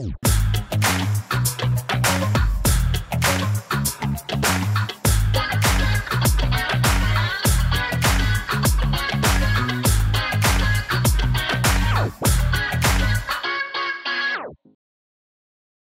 Oh.